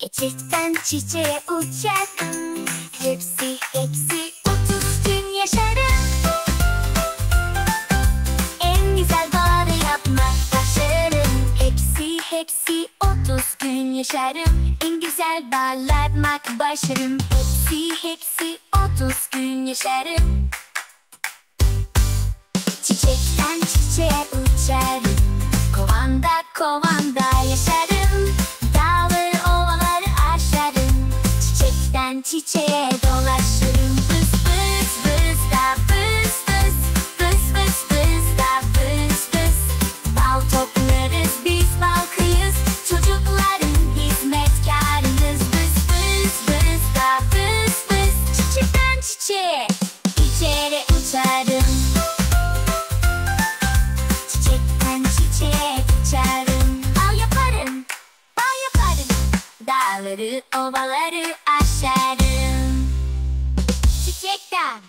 Çiçekten çiçeğe uçar Hepsi hepsi otuz gün yaşarım. En güzel bağrı yapmak başarım. Hepsi hepsi otuz gün yaşarım. En güzel bağlatmak başarım. Hepsi hepsi otuz gün yaşarım. Çiçekten çiçeğe uçarım. Kovanda kovanda Dağları, ovaları aşarım Çiçekten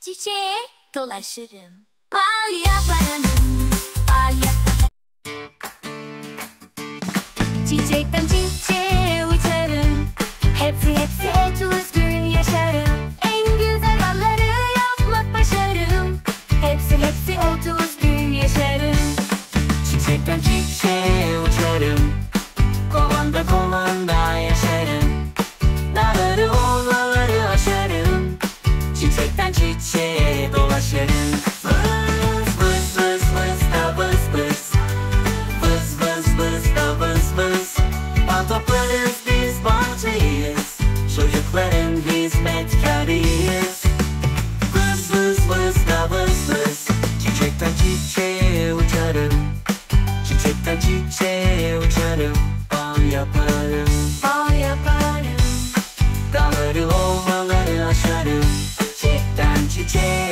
çiçeğe dolaşırım. Bal yaparım, bal yaparım. Çiçekten çiçeğe çiçeğe uçarım. Çiçekten çiçeğe uçarım. Bal yaparım. Bal yaparım. Dağları olmaları aşarım. Çiçekten çiçeğe